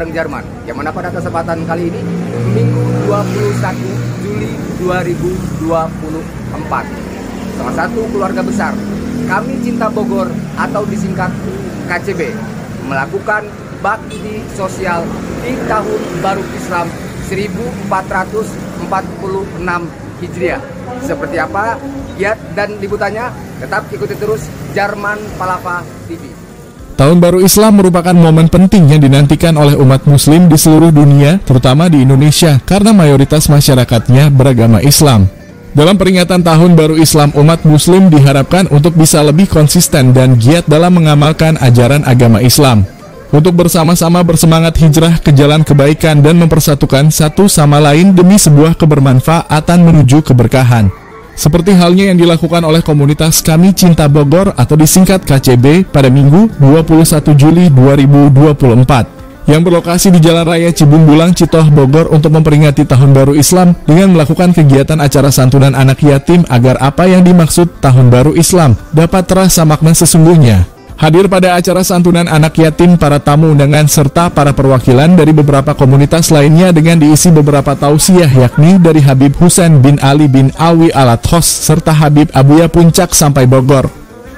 bareng Jerman Yang mana pada kesempatan kali ini Minggu 21 Juli 2024 Salah satu keluarga besar Kami Cinta Bogor atau disingkat KCB Melakukan bakti sosial di tahun baru Islam 1446 Hijriah. Seperti apa giat dan liputannya? Tetap ikuti terus Jerman Palapa TV Tahun Baru Islam merupakan momen penting yang dinantikan oleh umat muslim di seluruh dunia, terutama di Indonesia, karena mayoritas masyarakatnya beragama Islam. Dalam peringatan Tahun Baru Islam, umat muslim diharapkan untuk bisa lebih konsisten dan giat dalam mengamalkan ajaran agama Islam. Untuk bersama-sama bersemangat hijrah ke jalan kebaikan dan mempersatukan satu sama lain demi sebuah kebermanfaatan menuju keberkahan. Seperti halnya yang dilakukan oleh komunitas Kami Cinta Bogor atau disingkat KCB pada Minggu 21 Juli 2024 yang berlokasi di Jalan Raya Cibumbulang, Citoh, Bogor untuk memperingati Tahun Baru Islam dengan melakukan kegiatan acara santunan anak yatim agar apa yang dimaksud Tahun Baru Islam dapat terasa makna sesungguhnya. Hadir pada acara santunan anak yatim para tamu undangan serta para perwakilan dari beberapa komunitas lainnya dengan diisi beberapa tausiah yakni dari Habib Husain bin Ali bin Alwi Alathos serta Habib Abuya Puncak sampai Bogor.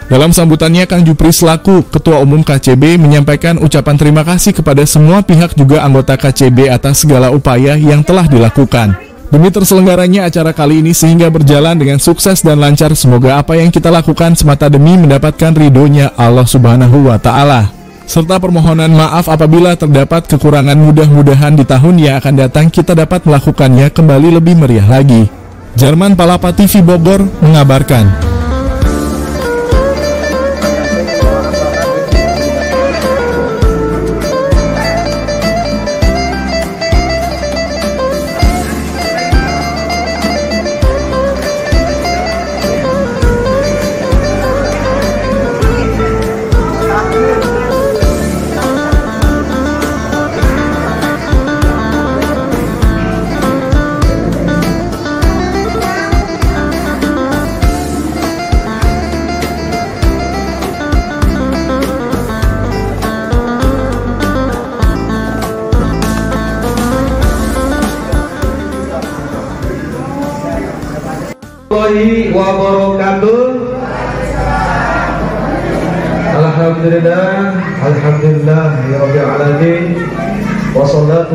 Dalam sambutannya, Kang Jupri selaku Ketua Umum KCB menyampaikan ucapan terima kasih kepada semua pihak juga anggota KCB atas segala upaya yang telah dilakukan. Demi terselenggaranya acara kali ini sehingga berjalan dengan sukses dan lancar, semoga apa yang kita lakukan semata demi mendapatkan ridhonya Allah Subhanahu wa Ta'ala. Serta permohonan maaf apabila terdapat kekurangan mudah-mudahan di tahun yang akan datang kita dapat melakukannya kembali lebih meriah lagi. Jerman Palapa TV Bogor mengabarkan.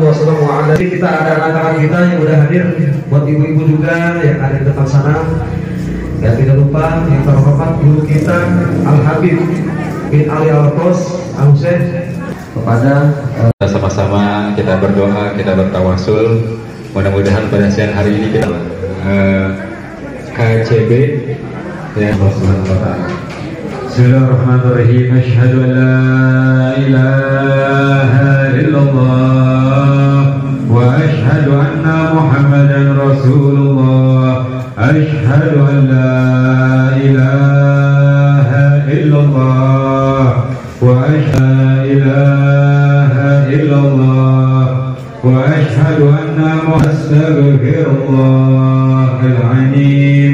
Wassalatu wassalamu ala Kita ada anak-anak kita yang udah hadir Buat ibu-ibu juga yang ada di depan sana. Dan tidak lupa yang terhormat guru kita Al-Habib bin Ali Al-Qos Al-Hussein Kepada uh, Sama-sama kita berdoa, kita bertawasul. Mudah-mudahan pada siang hari ini kita uh, KCB ya Allah Subhanahu wa taala. بسم الله الرحمن الرحيم. أشهد أن لا إله إلا الله وأشهد أن محمدا رسول الله أشهد أن لا إله إلا الله وأشهد لا إله إلا الله وأشهد أن محمدا رسول الله العليم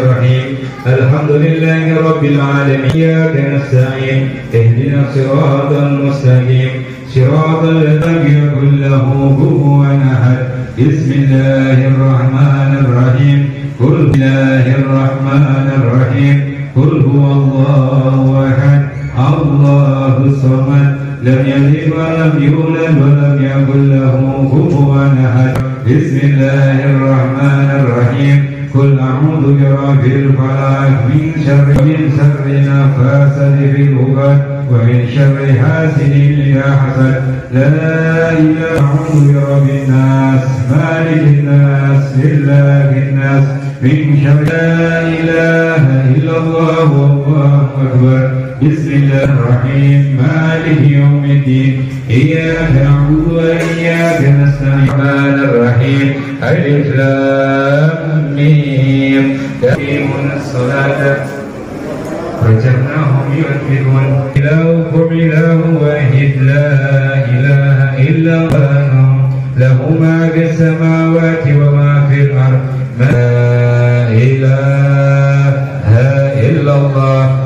الرحيم. الحمد لله رب العالمين. إياك نستعين. اهدنا الصراط المستقيم. صراط الذين يكن له كفوا أحد بسم الله الرحمن الرحيم. قل الله الرحمن الرحيم. قل هو الله أحد. الله الصمد. لم يلد ولم يولد ولم يكن له كفوا أحد. بسم الله الرحمن الرحيم. قل أعوذ برب الفلق من شر من شر نفاسة في العقد ومن شر حاسد إذا حسد. لا إله أعوذ برب الناس مالك الناس إله الناس. من شر لا إله إلا الله والله أكبر. بسم الله الرحيم مالك يوم الدين؟ إياك نعبد وإياك نستعين. الرحمن الرحيم ألف ميم. يقيمون الصلاة. وجمعهم يؤمنون إلهكم إله واحد لا إله إلا الله. له ما في السماوات وما في الأرض. لا إله إلا الله.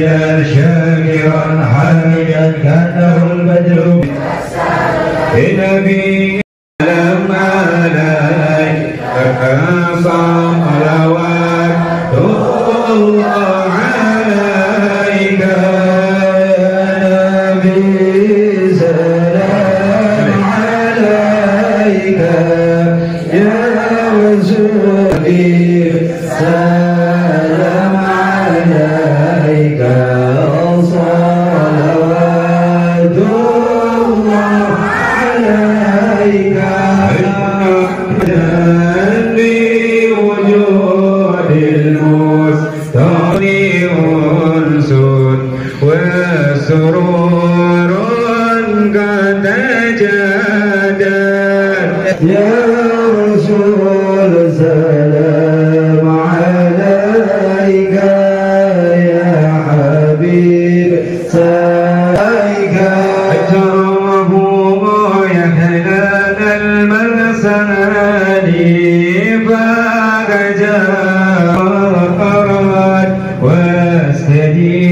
عابدا شاكرا حامدا كأنه البدر. بنبي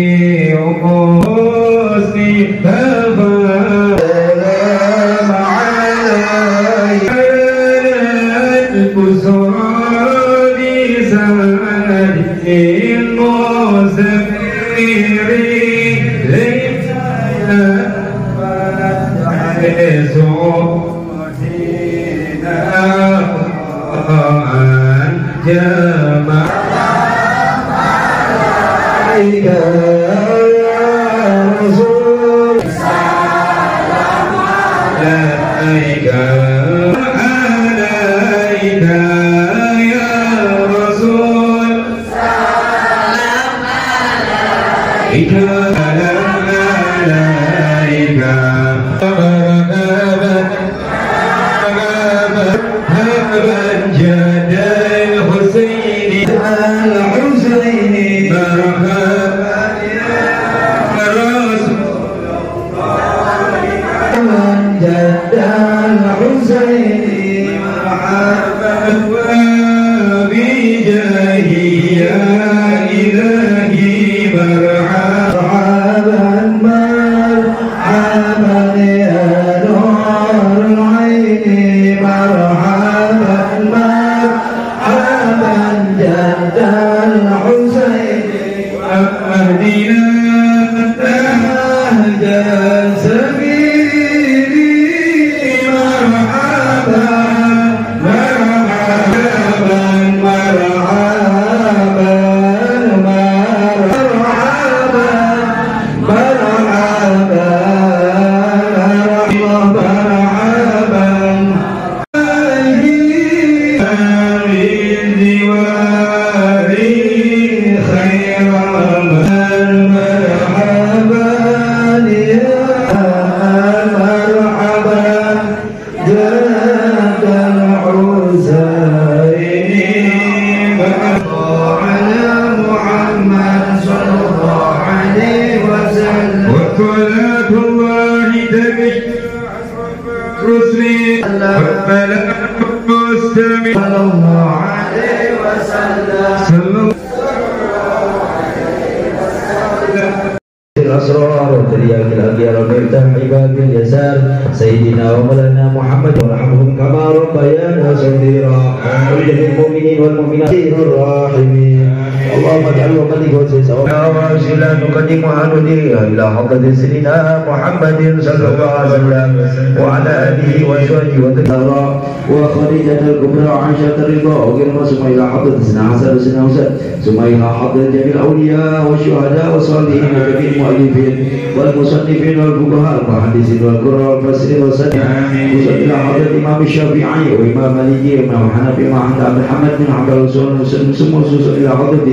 يقول الأسرار وترياق الأغيار ومفتاح عباد اليسار سيدنا ومولانا محمد وارحمهم كما ربيانا صغيرا وجه المؤمنين والمؤمنات الراحمين اللهم اجعل وقدك وجه سواء يا واسلا نقدمها نهديها إلى حضرة سيدنا محمد صلى الله عليه وسلم وعلى آله وصحبه وسلم وخديجة الكبرى عائشة الرضا وكلمه ثم إلى حضرة سيدنا عسى سيدنا حسين ثم إلى حضرة جميع الأولياء والشهداء والصالحين وجميع المؤلفين والمصنفين والفقهاء والمحدثين والقراء والفاسرين والسنة وصلى حضرة الإمام الشافعي وإمام مالكي وإمام حنفي وامام احمد بن حنبل وسلم. ثم إلى حضرة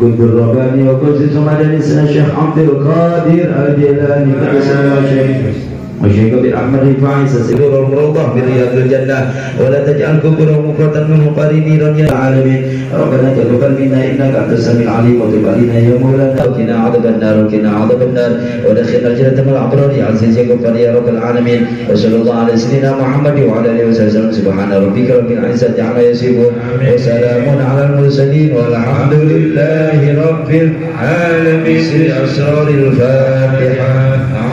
كنت الرباني وقدس سمداني سنة الشيخ عبد القادر الجيلاني قدس الله شيخ وشيخ بالأحمد الرفاعي سسير المروضة من رياض الجنة ولا تجعل كبره مفرطا منه قريني رضي العالمين ربنا تقبل منا إنك أنت السميع العليم وتب علينا يا مولانا وقنا عذاب النار وقنا عذاب النار ودخلنا الجنة مع الأبرار يا عزيز يا غفار يا رب العالمين وصلى الله على سيدنا محمد وعلى آله وسلم سبحان ربك رب العزة عما يصفون وسلام على المرسلين والحمد لله رب العالمين سر أسرار الفاتحة pengurus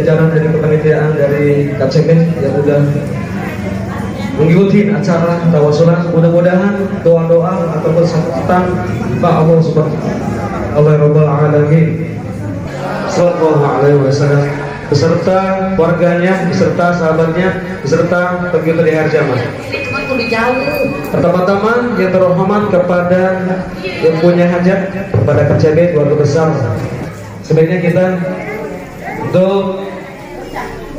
jajaran dari kepanitiaan dari KCB yang sudah mengikuti acara tawasulan mudah-mudahan doa-doa ataupun sambutan Pak Allah Subhanahu Allah Rabbul Alamin Sallallahu Alaihi Wasallam beserta warganya, beserta sahabatnya, beserta pengikut di Harjamah. Pertama-tama yang terhormat kepada yang punya hajat kepada KCB keluarga besar. Sebaiknya kita untuk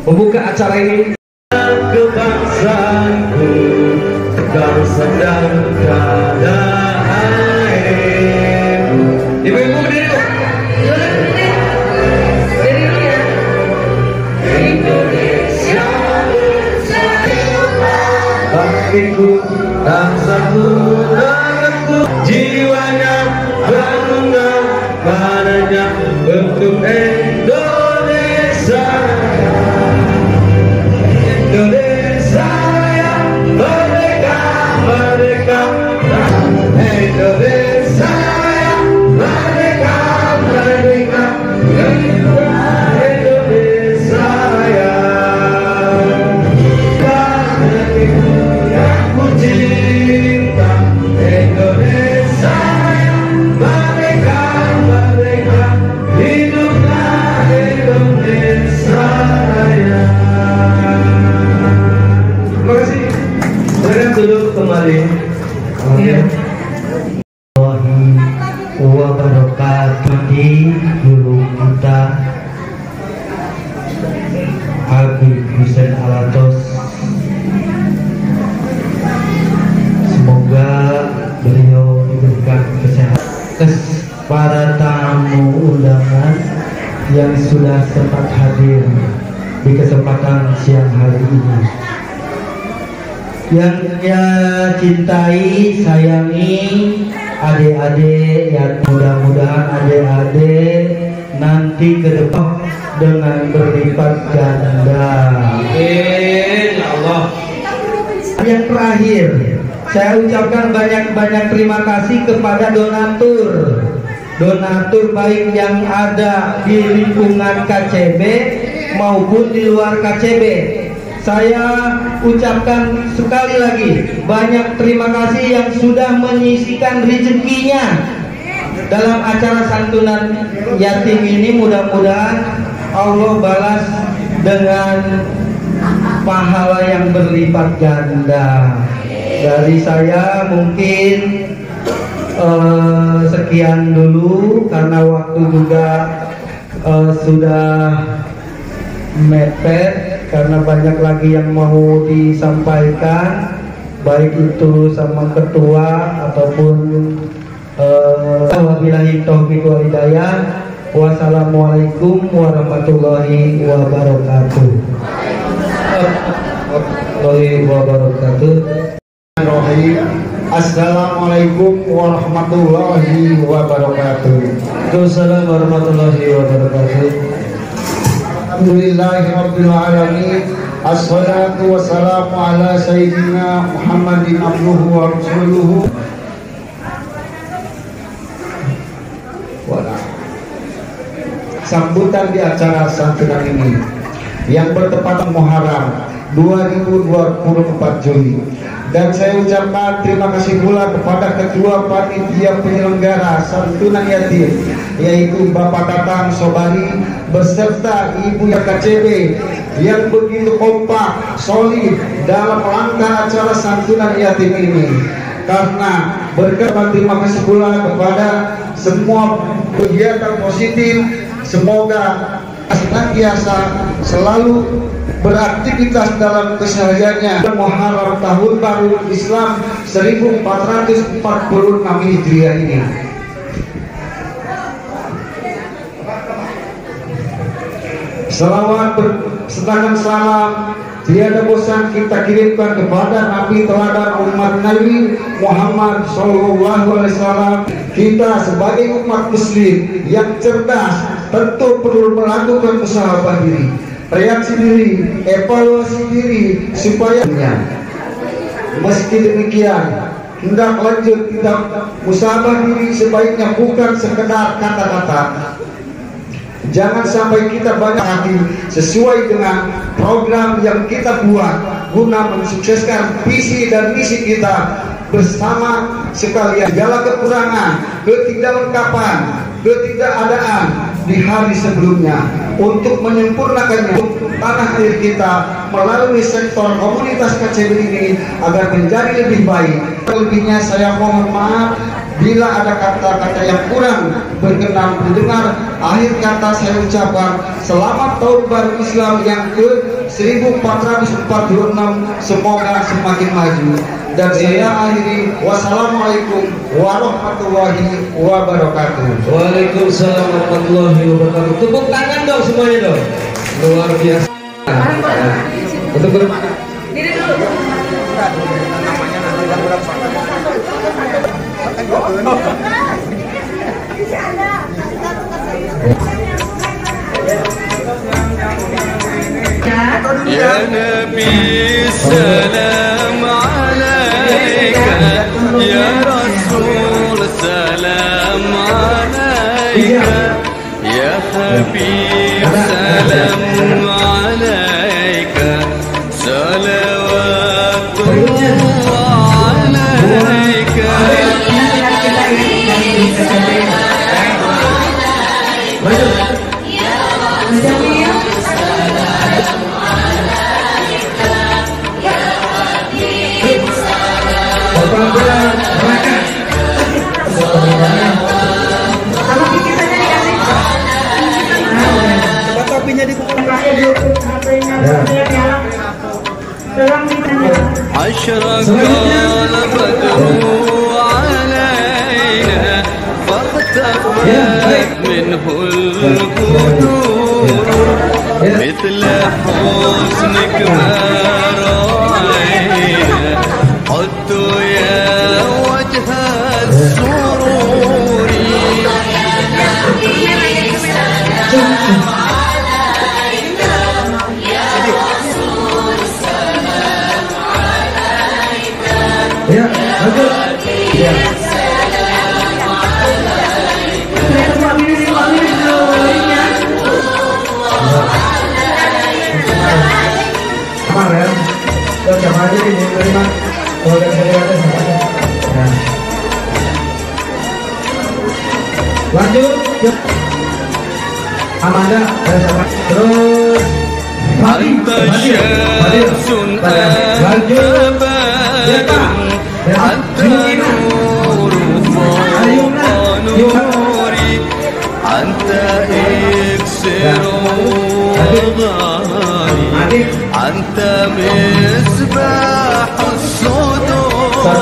membuka acara ini. Kebangsaanku bangsa dan tanah air ibu-ibu berdiri. Indonesia terima kasih kepada donatur. Donatur baik yang ada di lingkungan KCB maupun di luar KCB. Saya ucapkan sekali lagi banyak terima kasih yang sudah menyisikan rezekinya dalam acara santunan yatim ini mudah-mudahan Allah balas dengan pahala yang berlipat ganda. Dari saya mungkin eh, sekian dulu karena waktu juga eh, sudah mepet karena banyak lagi yang mau disampaikan baik itu sama ketua ataupun eh, wabillahi taufiq wal hidayah. Wassalamualaikum warahmatullahi wabarakatuh. Warahmatullahi wabarakatuh Assalamualaikum warahmatullahi wabarakatuh Waalaikumsalam warahmatullahi wabarakatuh. Alhamdulillahirabbil alamin. Assalatu wassalamu ala sayyidina Muhammadin abduhu wa rasuluhu. Sambutan di acara santunan ini yang bertepatan Muharram 2024 Juli dan saya ucapkan terima kasih pula kepada ketua panitia penyelenggara santunan yatim yaitu Bapak Tatang Sobari beserta Ibu KCB yang begitu kompak solid dalam rangka acara santunan yatim ini. Karena berkat terima kasih pula kepada semua kegiatan positif semoga senantiasa selalu beraktivitas dalam kesehariannya Muharram tahun baru Islam 1446 Hijriah ini. Salawat bersedangkan salam tiada bosan kita kirimkan kepada Nabi teladan umat Nabi Muhammad Sallallahu Alaihi Wasallam. Kita sebagai umat Muslim yang cerdas tentu perlu melakukan usaha diri reaksi diri, evaluasi diri supaya meski demikian hendak lanjut tidak musabah diri sebaiknya bukan sekedar kata-kata. Jangan sampai kita banyak hati sesuai dengan program yang kita buat guna mensukseskan visi dan misi kita bersama sekalian. Segala kekurangan ketidaklengkapan ketidakadaan di hari sebelumnya untuk menyempurnakannya tanah air kita melalui sektor komunitas KCB ini agar menjadi lebih baik. Terlebihnya saya mohon maaf bila ada kata-kata yang kurang berkenan didengar akhir kata saya ucapkan selamat tahun baru Islam yang ke 1446 semoga semakin maju dan saya akhiri wassalamualaikum warahmatullahi wabarakatuh Waalaikumsalam warahmatullahi wabarakatuh. Tepuk tangan dong semuanya dong. Luar biasa. Untuk berapa? يا نبي السلام عليك. يا رسول سلام عليك. يا حبيب أشرق البدر علينا فاختفت منه البدور مثل حسنك ما أنت شمس أنت حتى نور فوق نوري أنت إكسر غاري أنت مصباح الصدور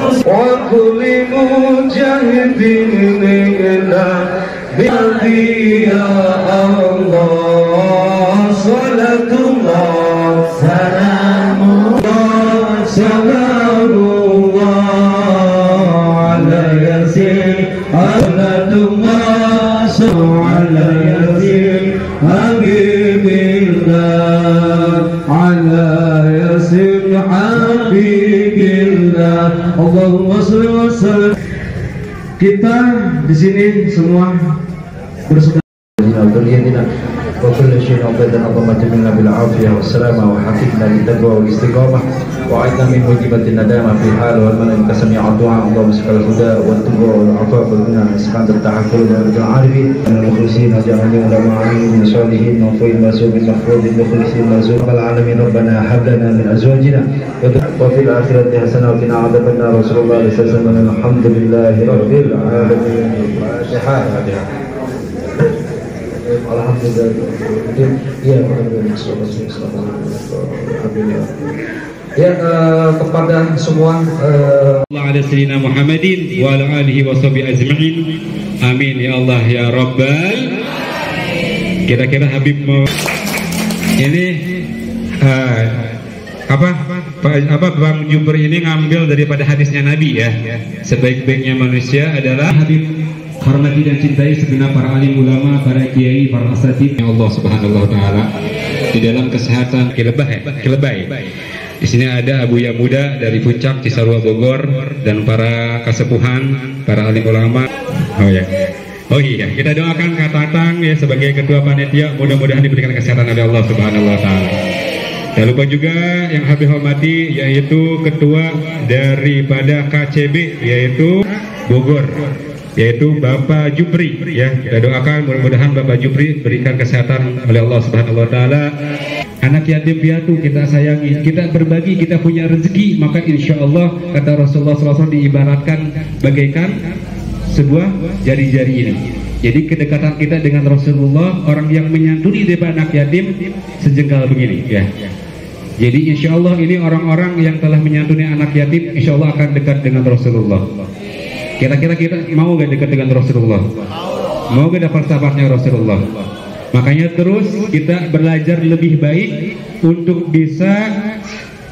وكل مجاهد لنا بهدي يا الله صلاة الله سلام الله kita di sini semua bersaudara وذريتنا وكل شيء عبدنا اللهم جملنا بالعافية والسلامة وحفظنا بالتقوى والاستقامة وعدنا من موجبة الندامة في الحال والمن انك سميع الدعاء. اللهم اسك الهدى والتقوى والعفاف والغنى. اسكان التعفف ودرجة العارفين من المخلصين اجعلني ولمعين من الصالحين مغفور. مسوب مغفور مخلصين مرزوق العالمين. ربنا هب لنا من أزواجنا. وفي الآخرة حسنة وقنا عذاب النار. رسول الله صلى الله عليه وسلم. الحمد لله رب العالمين. الفاتحة Alhamdulillah. Iya, alhamdulillah. Selamat Amin ya. Ya eh, kepada semua eh, Allah ala sayyidina Muhammadin wa ala alihi wa. Amin ya Allah ya Rabbal. Kira-kira Habib mau ini eh, apa apa Bang Jumper ini ngambil daripada hadisnya Nabi ya. Sebaik-baiknya manusia adalah Habib hormati dan cintai segenap para alim ulama, para kiai, para asatid ya Allah Subhanahu wa taala di dalam kesehatan kilebah ya, kilebah. Di sini ada Abu Muda dari Puncak Cisarua Bogor dan para kasepuhan, para alim ulama. Oh ya. Oh iya, kita doakan Kak Tatang ya sebagai ketua panitia mudah-mudahan diberikan kesehatan oleh Allah Subhanahu wa taala. Dan lupa juga yang habis hormati yaitu ketua daripada KCB yaitu Bogor yaitu Bapak Jupri. Ya kita doakan mudah-mudahan Bapak Jupri berikan kesehatan oleh Allah Subhanahu wa taala. Anak yatim piatu kita sayangi kita berbagi kita punya rezeki. Maka insya Allah kata Rasulullah SAW diibaratkan bagaikan sebuah jari-jari ini. Jadi kedekatan kita dengan Rasulullah orang yang menyantuni daripada anak yatim sejengkal begini ya. Jadi insya Allah ini orang-orang yang telah menyantuni anak yatim insya Allah akan dekat dengan Rasulullah Kira-kira kita mau gak dekat dengan Rasulullah? Mau gak dapat sahabatnya Rasulullah? Makanya terus kita belajar lebih baik untuk bisa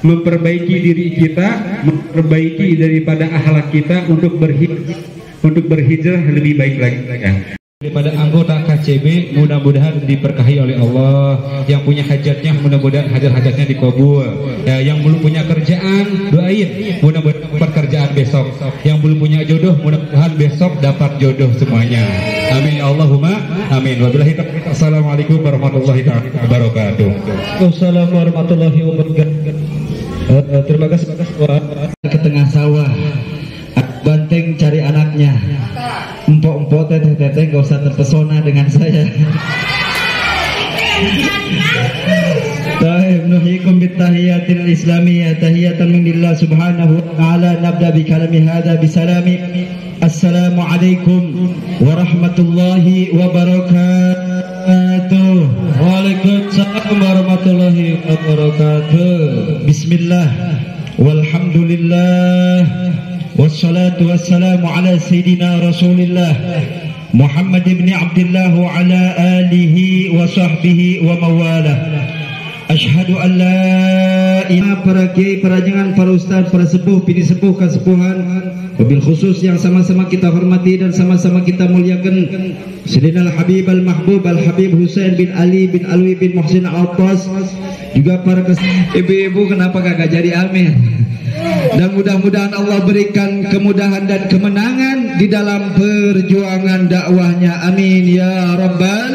memperbaiki diri kita, memperbaiki daripada akhlak kita untuk berhijrah, untuk berhijrah lebih baik lagi. Ya. Daripada anggota KCB mudah-mudahan diberkahi oleh Allah Yang punya hajatnya mudah-mudahan hajat-hajatnya dikabul ya, Yang belum punya kerjaan doain mudah-mudahan besok. Yang belum punya jodoh mudah-mudahan besok dapat jodoh semuanya. Amin. Ya Allahumma Amin. Wabillahi taufiq. Assalamualaikum warahmatullahi wabarakatuh. Assalamualaikum warahmatullahi wabarakatuh. Terima kasih. Ke tengah sawah. Banteng cari anaknya. Empok-empok teteh teteh gak usah terpesona dengan saya. Taib nuhikum bitahiyatil islamiyah tahiyatan min Allah subhanahu wa ta'ala nabda bi kalami hadha bisalami Assalamualaikum warahmatullahi wabarakatuh Waalaikumsalam warahmatullahi wabarakatuh Bismillah Walhamdulillah Wassalatu wassalamu ala Sayyidina Rasulillah Muhammad ibn Abdullah wa ala alihi wa sahbihi wa mawalah Ashhadu an la ilaha para kiai, para jangan, para ustaz, para sepuh, pini sepuh, kasepuhan Wabil khusus yang sama-sama kita hormati dan sama-sama kita muliakan. Sayyidina Al-Habib Al-Mahbub Al-Habib Husain bin Ali bin Alwi bin Muhsin Al-Attas Juga para. Ibu-ibu kenapa kagak jadi amin Dan mudah-mudahan Allah berikan kemudahan dan kemenangan Di dalam perjuangan dakwahnya. Amin. Ya Rabbal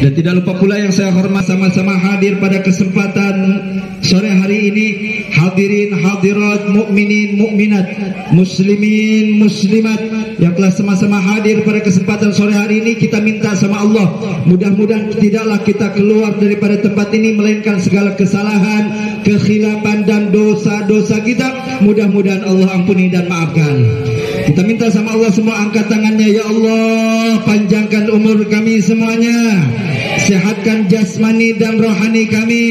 dan tidak lupa pula yang saya hormat sama-sama hadir pada kesempatan sore hari ini. Hadirin hadirat mukminin mukminat muslimin muslimat yang telah sama-sama hadir pada kesempatan sore hari ini. Kita minta sama Allah mudah-mudahan tidaklah kita keluar daripada tempat ini melainkan segala kesalahan kekhilafan dan dosa-dosa kita. Mudah-mudahan Allah ampuni dan maafkan kita minta sama Allah semua angkat tangannya ya Allah panjangkan umur kami semuanya. Sehatkan jasmani dan rohani kami.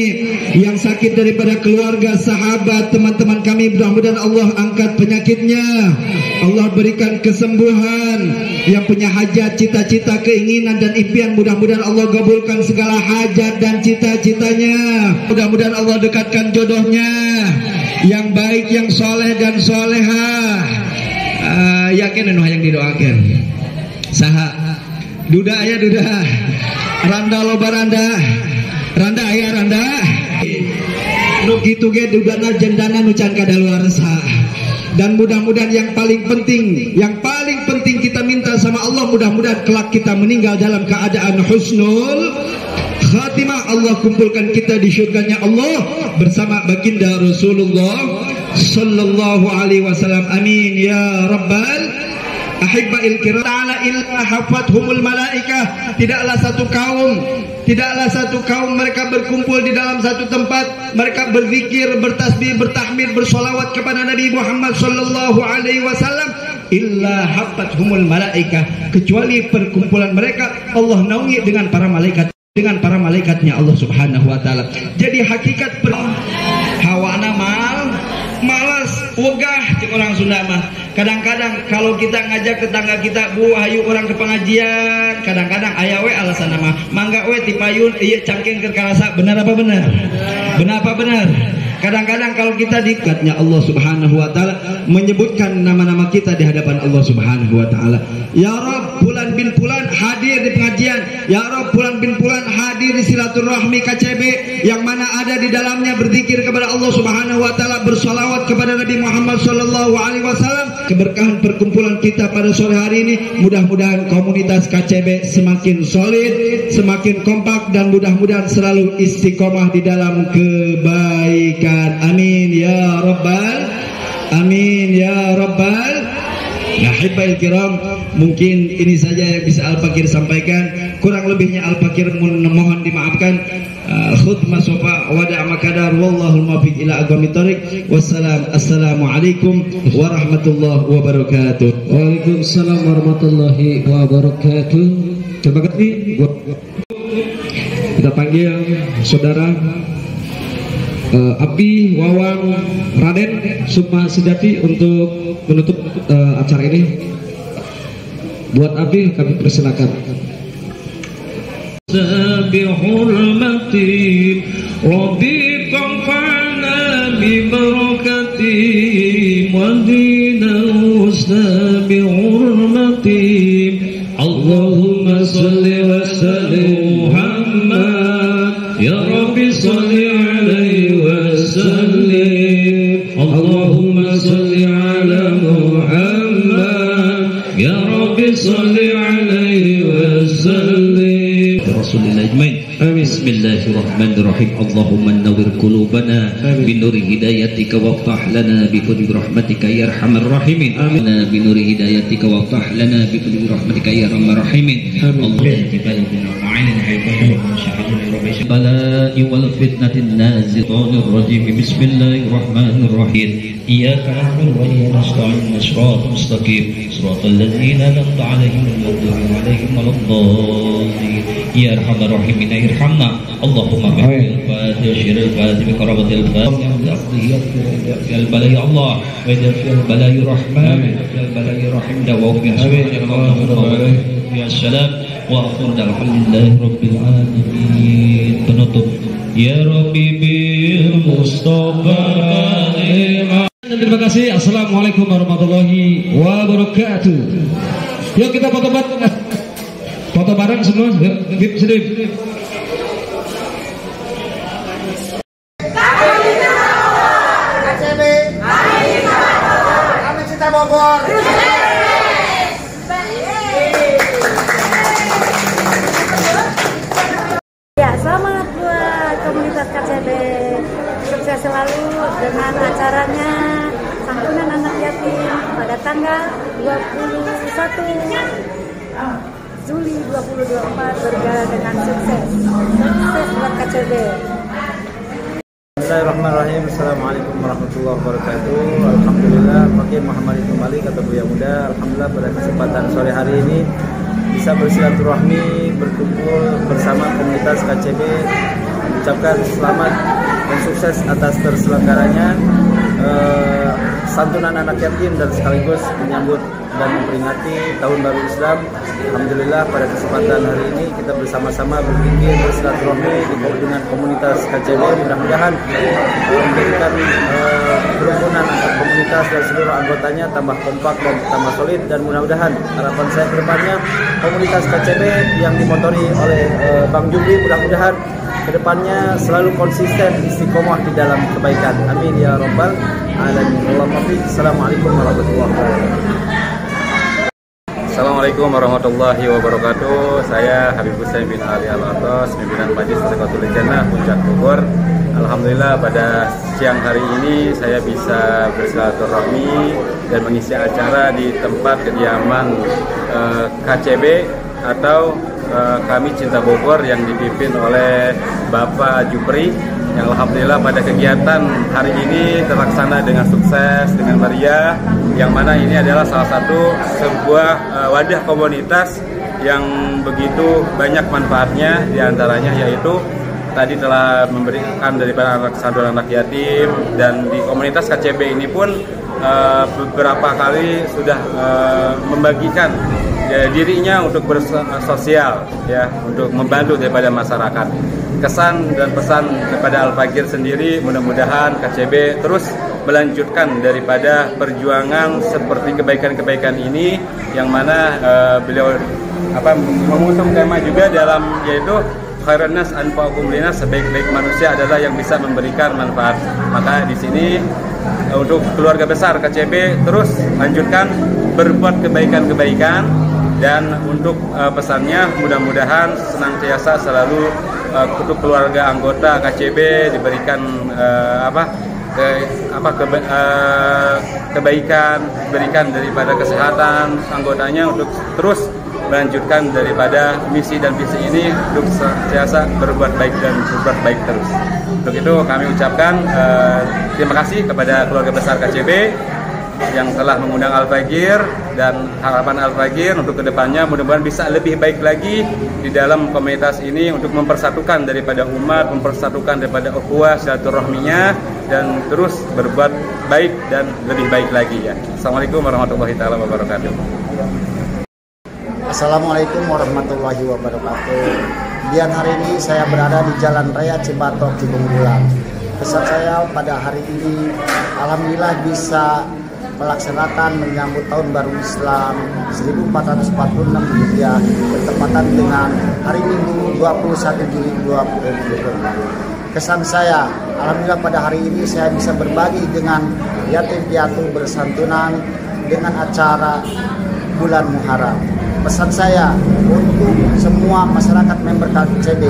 Yang sakit daripada keluarga sahabat teman-teman kami mudah-mudahan Allah angkat penyakitnya. Allah berikan kesembuhan. Yang punya hajat cita-cita keinginan dan impian mudah-mudahan Allah gabulkan segala hajat dan cita-citanya. Mudah-mudahan Allah dekatkan jodohnya. Yang baik yang soleh dan solehah uh, yakin anu yang didoakan. Saha. Duda ya duda. Randa loba randa. Randa aya randa. Nu kitu ge dudana jendana nu can kadaluarsa dan mudah-mudahan yang paling penting yang paling penting kita minta sama Allah mudah-mudahan kelak kita meninggal dalam keadaan husnul khatimah. Allah kumpulkan kita di syurganya Allah bersama baginda Rasulullah sallallahu alaihi wasallam. Amin ya rabbal ahibba'il kiram. Ta'ala illa hafathumul malaikah tidaklah satu kaum tidaklah satu kaum mereka berkumpul di dalam satu tempat. Mereka berzikir bertasbih bertahmid bersolawat kepada Nabi Muhammad sallallahu alaihi wasallam. Illa humul malaikah kecuali perkumpulan mereka Allah naungi dengan para malaikat dengan para malaikatnya Allah Subhanahu wa taala. Jadi hakikat per hawana malas wegah cek orang Sunda mah. Kadang-kadang kalau kita ngajak tetangga kita, Bu, ayo orang ke pengajian, kadang-kadang aya we alasan nama, mangga we tipayun ieu cangkeng keur karasa, benar apa benar? Benar apa benar? Kadang-kadang kalau kita dikatnya Allah Subhanahu wa taala menyebutkan nama-nama kita di hadapan Allah Subhanahu wa taala. Ya Rabb, bulan bin bulan hadir di pengajian. Ya Rabb, bulan bin bulan hadir di silaturahmi KCB yang mana ada di dalamnya berzikir kepada Allah Subhanahu wa taala, bersolawat kepada Nabi Muhammad sallallahu alaihi wasallam. Keberkahan perkumpulan kita pada sore hari ini mudah-mudahan komunitas KCB semakin solid, semakin kompak dan mudah-mudahan selalu istiqomah di dalam kebaikan. Amin ya rabbal Amin ya rabbal Nah, hibbail kiram, mungkin ini saja yang bisa Al-Fakir sampaikan. Kurang lebihnya Al-Fakir mohon dimaafkan. Uh, khutbah sofa wada' makadar wallahul muwaffiq ila aqwamit thoriq. Wassalam. Assalamualaikum warahmatullahi wabarakatuh. Waalaikumsalam warahmatullahi wabarakatuh. Terima kasih. Kita panggil saudara Eh, uh, Abi, Wawang, Raden, Sumpah Sejati untuk menutup uh, acara ini. Buat Abi kami persilakan. Sebihulmati Rabbi qafana bi barakati wa dinal صل عليه وسلم. رسول الله أجمعين. بسم الله الرحمن الرحيم. اللهم نور قلوبنا بنور هدايتك وافتح لنا بفضل رحمتك يا أرحم الراحمين. آمين. بنور هدايتك وافتح لنا بفضل رحمتك يا أرحم الراحمين. اللهم معين البلاء والفتنة النازل الرجيم بسم الله الرحمن الرحيم. إياك نعبد وإياك نستعين. صراط مستقيم. صراط الذين أنعمت عليهم المغضوب عليهم ولا الضالين. يا أرحم الراحمين. ارحمنا. اللهم بحق الفاتح شر الفاتح بكرامة الفاتح يا البلاء يا الله في البلاء رحمن في البلاء رحم دعوهم يا سبحان wa dalam alhamdulillahi rabbil alamin. Penutup. Ya rabbi bil mustafa terima kasih. Assalamualaikum warahmatullahi wabarakatuh. Yuk kita foto bareng foto bareng semua. Sedih acaranya Santunan Anak Yatim pada tanggal 21 Juli 2024 berjalan dengan sukses. Sukses buat KCB. Bismillahirrahmanirrahim Assalamualaikum warahmatullahi wabarakatuh Alhamdulillah Makin Muhammad kembali kata Buya Muda Alhamdulillah pada kesempatan sore hari ini Bisa bersilaturahmi Berkumpul bersama komunitas KCB Ucapkan selamat dan sukses atas terselenggaranya eh, Santunan anak yatim dan sekaligus menyambut dan memperingati Tahun Baru Islam. Alhamdulillah pada kesempatan hari ini kita bersama-sama berpikir bersilaturahmi di dengan komunitas KCB mudah-mudahan eh, memberikan eh, kerukunan antar komunitas dan seluruh anggotanya tambah kompak dan tambah solid. Dan mudah-mudahan harapan saya ke depannya komunitas KCB yang dimotori oleh eh, Bang Jumli mudah-mudahan ke depannya selalu konsisten istiqomah di dalam kebaikan amin ya robbal alamin. Assalamualaikum warahmatullahi wabarakatuh Assalamualaikum warahmatullahi wabarakatuh. Saya Habib Hussein bin Ali Al Atas, pimpinan Majelis Tarikatul Jannah Puncak Bogor. Alhamdulillah pada siang hari ini saya bisa bersilaturahmi dan mengisi acara di tempat kediaman eh, KCB atau eh, kami Cinta Bogor yang dipimpin oleh Bapak Jupri yang alhamdulillah pada kegiatan hari ini terlaksana dengan sukses dengan meriah yang mana ini adalah salah satu sebuah uh, wadah komunitas yang begitu banyak manfaatnya di antaranya yaitu tadi telah memberikan daripada anak santunan anak yatim dan di komunitas KCB ini pun uh, beberapa kali sudah uh, membagikan ya, dirinya untuk bersosial ya untuk membantu daripada masyarakat kesan dan pesan kepada Al-Fakir sendiri mudah-mudahan KCB terus melanjutkan daripada perjuangan seperti kebaikan-kebaikan ini yang mana uh, beliau apa mengusung tema juga dalam yaitu khairun nas anfa'ukum linas sebaik-baik manusia adalah yang bisa memberikan manfaat. Maka di sini untuk keluarga besar KCB terus lanjutkan berbuat kebaikan-kebaikan dan untuk uh, pesannya mudah-mudahan senantiasa selalu uh, untuk keluarga anggota KCB diberikan uh, apa ke apa ke, uh, kebaikan diberikan daripada kesehatan anggotanya untuk terus melanjutkan daripada misi dan visi ini untuk senantiasa berbuat baik dan berbuat baik terus. Untuk itu kami ucapkan uh, terima kasih kepada keluarga besar KCB yang telah mengundang Al-Fagir dan harapan Al-Fagir untuk ke depannya mudah-mudahan bisa lebih baik lagi di dalam komunitas ini untuk mempersatukan daripada umat, mempersatukan daripada ukhuwah silaturahminya dan terus berbuat baik dan lebih baik lagi ya. Assalamualaikum warahmatullahi wabarakatuh. Assalamualaikum warahmatullahi wabarakatuh. Dian hari ini saya berada di Jalan Raya Cibatok Cibunggulang. Pesan saya pada hari ini, alhamdulillah bisa melaksanakan menyambut tahun baru Islam 1446 Hijriah bertepatan dengan hari Minggu 21 Juli 2020. Kesan saya, alhamdulillah pada hari ini saya bisa berbagi dengan yatim piatu bersantunan dengan acara bulan Muharram. Pesan saya untuk semua masyarakat member KCB,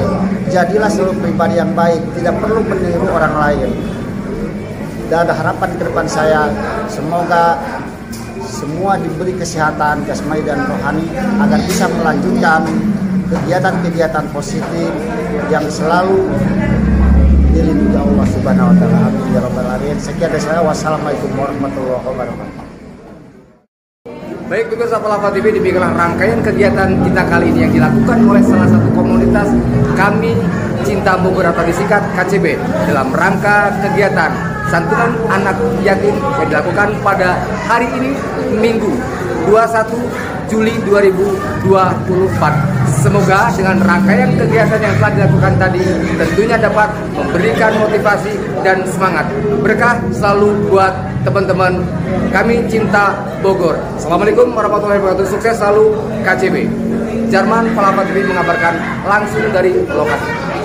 jadilah selalu pribadi yang baik, tidak perlu meniru orang lain dan harapan ke depan saya semoga semua diberi kesehatan jasmani dan rohani agar bisa melanjutkan kegiatan-kegiatan positif yang selalu dilindungi Allah Subhanahu wa taala. Amin ya rabbal alamin. Sekian dari saya. Wassalamualaikum warahmatullahi wabarakatuh. Baik, pemirsa Palapa TV demikianlah rangkaian kegiatan kita kali ini yang dilakukan oleh salah satu komunitas kami Cinta Bogor atau disingkat KCB dalam rangka kegiatan santunan anak yatim yang dilakukan pada hari ini Minggu 21 Juli 2024. Semoga dengan rangkaian kegiatan yang telah dilakukan tadi tentunya dapat memberikan motivasi dan semangat. Berkah selalu buat teman-teman kami cinta Bogor. Assalamualaikum warahmatullahi wabarakatuh. Sukses selalu KCB. Jerman Palapa TV mengabarkan langsung dari lokasi.